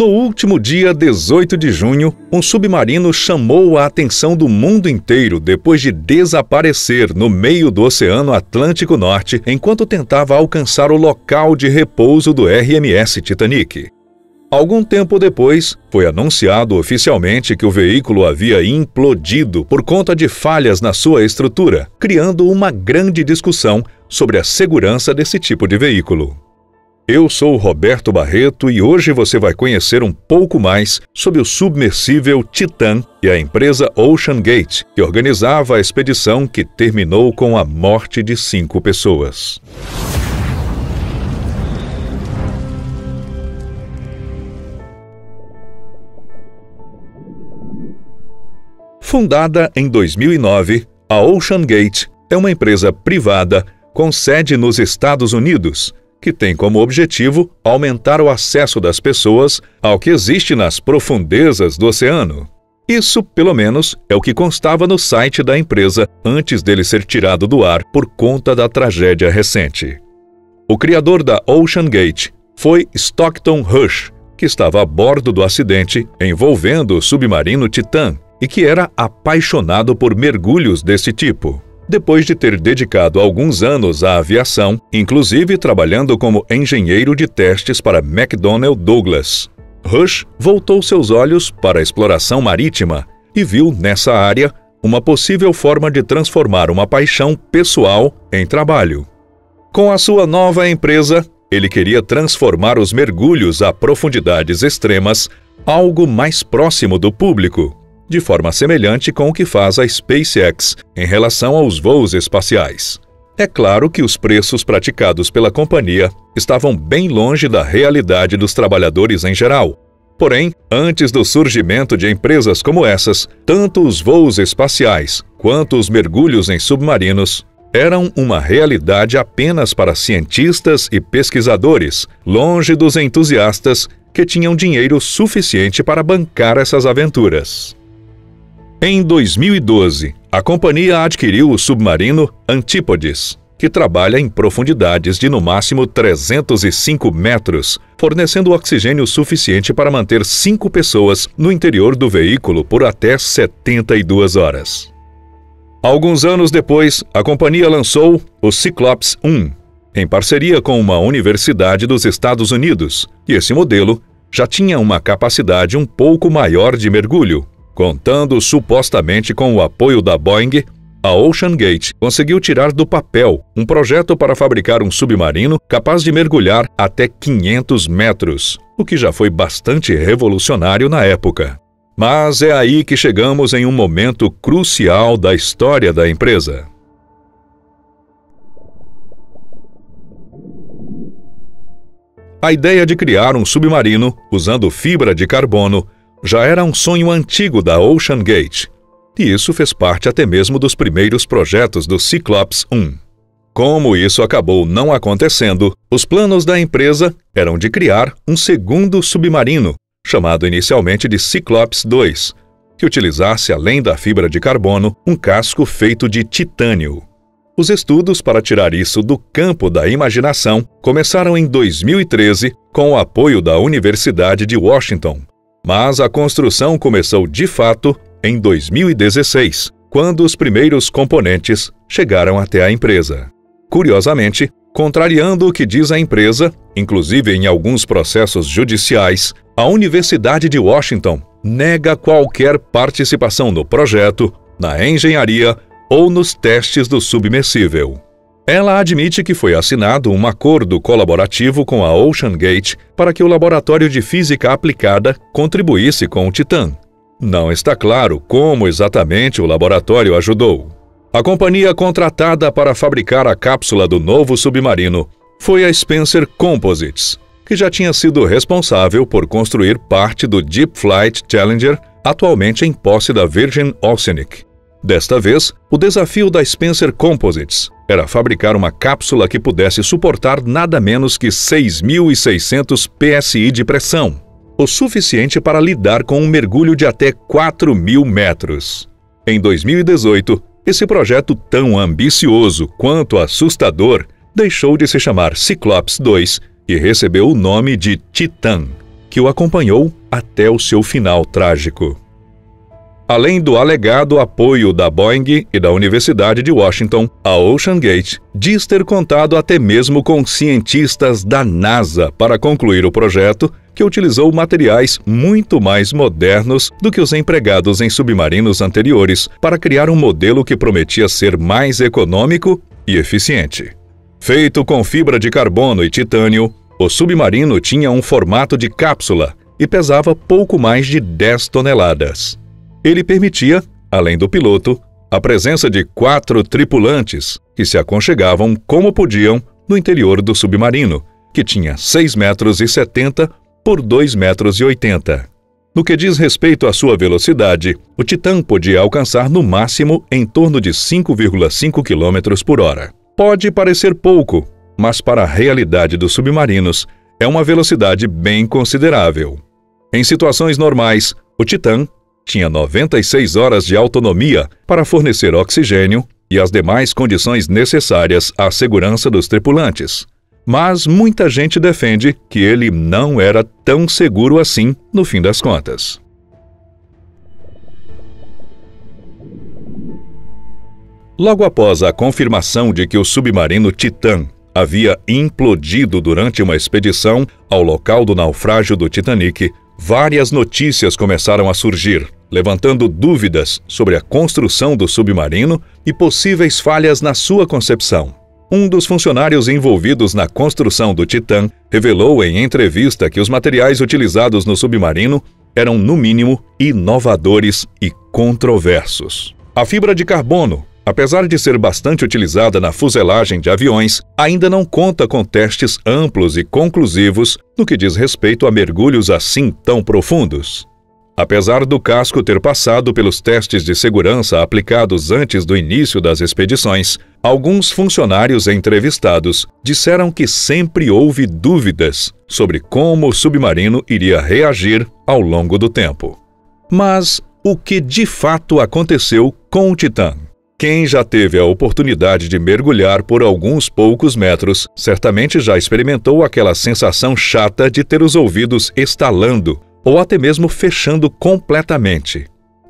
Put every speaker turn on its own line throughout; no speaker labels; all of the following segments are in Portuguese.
No último dia 18 de junho, um submarino chamou a atenção do mundo inteiro depois de desaparecer no meio do Oceano Atlântico Norte enquanto tentava alcançar o local de repouso do RMS Titanic. Algum tempo depois, foi anunciado oficialmente que o veículo havia implodido por conta de falhas na sua estrutura, criando uma grande discussão sobre a segurança desse tipo de veículo. Eu sou Roberto Barreto e hoje você vai conhecer um pouco mais sobre o submersível Titan e a empresa Ocean Gate, que organizava a expedição que terminou com a morte de cinco pessoas. Fundada em 2009, a Ocean Gate é uma empresa privada com sede nos Estados Unidos que tem como objetivo aumentar o acesso das pessoas ao que existe nas profundezas do oceano. Isso, pelo menos, é o que constava no site da empresa antes dele ser tirado do ar por conta da tragédia recente. O criador da Ocean Gate foi Stockton Rush, que estava a bordo do acidente envolvendo o submarino Titan e que era apaixonado por mergulhos desse tipo depois de ter dedicado alguns anos à aviação, inclusive trabalhando como engenheiro de testes para McDonnell Douglas. Rush voltou seus olhos para a exploração marítima e viu nessa área uma possível forma de transformar uma paixão pessoal em trabalho. Com a sua nova empresa, ele queria transformar os mergulhos a profundidades extremas algo mais próximo do público de forma semelhante com o que faz a SpaceX em relação aos voos espaciais. É claro que os preços praticados pela companhia estavam bem longe da realidade dos trabalhadores em geral. Porém, antes do surgimento de empresas como essas, tanto os voos espaciais quanto os mergulhos em submarinos eram uma realidade apenas para cientistas e pesquisadores, longe dos entusiastas que tinham dinheiro suficiente para bancar essas aventuras. Em 2012, a companhia adquiriu o submarino Antípodes, que trabalha em profundidades de no máximo 305 metros, fornecendo oxigênio suficiente para manter cinco pessoas no interior do veículo por até 72 horas. Alguns anos depois, a companhia lançou o Cyclops 1, em parceria com uma universidade dos Estados Unidos, e esse modelo já tinha uma capacidade um pouco maior de mergulho, Contando supostamente com o apoio da Boeing, a Ocean Gate conseguiu tirar do papel um projeto para fabricar um submarino capaz de mergulhar até 500 metros, o que já foi bastante revolucionário na época. Mas é aí que chegamos em um momento crucial da história da empresa. A ideia de criar um submarino usando fibra de carbono já era um sonho antigo da Ocean Gate, e isso fez parte até mesmo dos primeiros projetos do Cyclops 1. Como isso acabou não acontecendo, os planos da empresa eram de criar um segundo submarino, chamado inicialmente de Cyclops 2, que utilizasse, além da fibra de carbono, um casco feito de titânio. Os estudos para tirar isso do campo da imaginação começaram em 2013 com o apoio da Universidade de Washington, mas a construção começou de fato em 2016, quando os primeiros componentes chegaram até a empresa. Curiosamente, contrariando o que diz a empresa, inclusive em alguns processos judiciais, a Universidade de Washington nega qualquer participação no projeto, na engenharia ou nos testes do submersível. Ela admite que foi assinado um acordo colaborativo com a Ocean Gate para que o Laboratório de Física Aplicada contribuísse com o Titan. Não está claro como exatamente o laboratório ajudou. A companhia contratada para fabricar a cápsula do novo submarino foi a Spencer Composites, que já tinha sido responsável por construir parte do Deep Flight Challenger, atualmente em posse da Virgin Oceanic. Desta vez, o desafio da Spencer Composites era fabricar uma cápsula que pudesse suportar nada menos que 6.600 psi de pressão, o suficiente para lidar com um mergulho de até 4.000 metros. Em 2018, esse projeto tão ambicioso quanto assustador deixou de se chamar Cyclops 2 e recebeu o nome de Titan. que o acompanhou até o seu final trágico. Além do alegado apoio da Boeing e da Universidade de Washington, a Ocean Gate diz ter contado até mesmo com cientistas da NASA para concluir o projeto, que utilizou materiais muito mais modernos do que os empregados em submarinos anteriores para criar um modelo que prometia ser mais econômico e eficiente. Feito com fibra de carbono e titânio, o submarino tinha um formato de cápsula e pesava pouco mais de 10 toneladas. Ele permitia, além do piloto, a presença de quatro tripulantes que se aconchegavam como podiam no interior do submarino, que tinha 6 metros e 70 por 2 metros e 80. No que diz respeito à sua velocidade, o Titã podia alcançar no máximo em torno de 5,5 km por hora. Pode parecer pouco, mas para a realidade dos submarinos é uma velocidade bem considerável. Em situações normais, o Titã tinha 96 horas de autonomia para fornecer oxigênio e as demais condições necessárias à segurança dos tripulantes. Mas muita gente defende que ele não era tão seguro assim no fim das contas. Logo após a confirmação de que o submarino Titã havia implodido durante uma expedição ao local do naufrágio do Titanic, várias notícias começaram a surgir, levantando dúvidas sobre a construção do submarino e possíveis falhas na sua concepção. Um dos funcionários envolvidos na construção do Titã revelou em entrevista que os materiais utilizados no submarino eram, no mínimo, inovadores e controversos. A fibra de carbono, apesar de ser bastante utilizada na fuselagem de aviões, ainda não conta com testes amplos e conclusivos no que diz respeito a mergulhos assim tão profundos. Apesar do casco ter passado pelos testes de segurança aplicados antes do início das expedições, alguns funcionários entrevistados disseram que sempre houve dúvidas sobre como o submarino iria reagir ao longo do tempo. Mas o que de fato aconteceu com o Titã? Quem já teve a oportunidade de mergulhar por alguns poucos metros, certamente já experimentou aquela sensação chata de ter os ouvidos estalando ou até mesmo fechando completamente.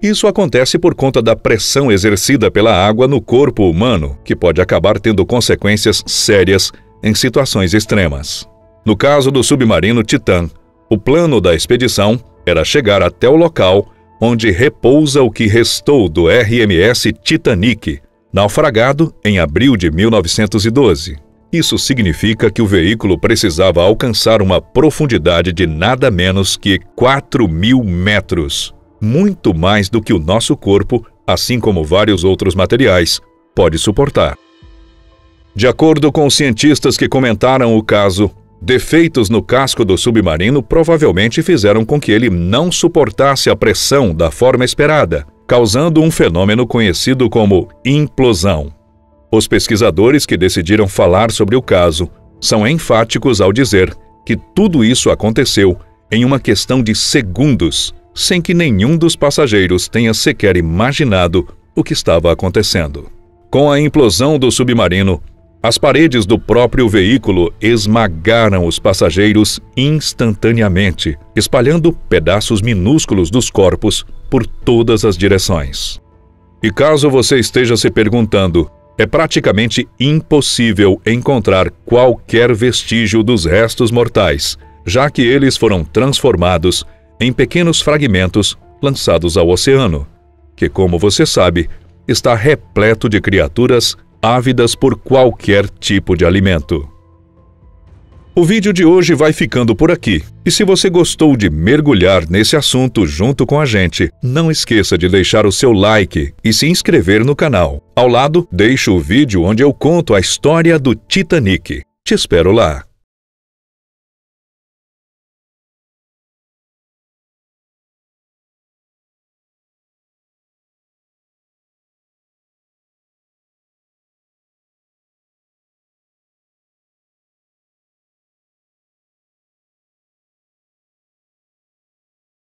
Isso acontece por conta da pressão exercida pela água no corpo humano, que pode acabar tendo consequências sérias em situações extremas. No caso do submarino Titã, o plano da expedição era chegar até o local onde repousa o que restou do RMS Titanic, naufragado em abril de 1912. Isso significa que o veículo precisava alcançar uma profundidade de nada menos que 4 mil metros, muito mais do que o nosso corpo, assim como vários outros materiais, pode suportar. De acordo com os cientistas que comentaram o caso, Defeitos no casco do submarino provavelmente fizeram com que ele não suportasse a pressão da forma esperada, causando um fenômeno conhecido como implosão. Os pesquisadores que decidiram falar sobre o caso são enfáticos ao dizer que tudo isso aconteceu em uma questão de segundos, sem que nenhum dos passageiros tenha sequer imaginado o que estava acontecendo. Com a implosão do submarino, as paredes do próprio veículo esmagaram os passageiros instantaneamente, espalhando pedaços minúsculos dos corpos por todas as direções. E caso você esteja se perguntando, é praticamente impossível encontrar qualquer vestígio dos restos mortais, já que eles foram transformados em pequenos fragmentos lançados ao oceano, que, como você sabe, está repleto de criaturas ávidas por qualquer tipo de alimento. O vídeo de hoje vai ficando por aqui. E se você gostou de mergulhar nesse assunto junto com a gente, não esqueça de deixar o seu like e se inscrever no canal. Ao lado, deixo o vídeo onde eu conto a história do Titanic. Te espero lá.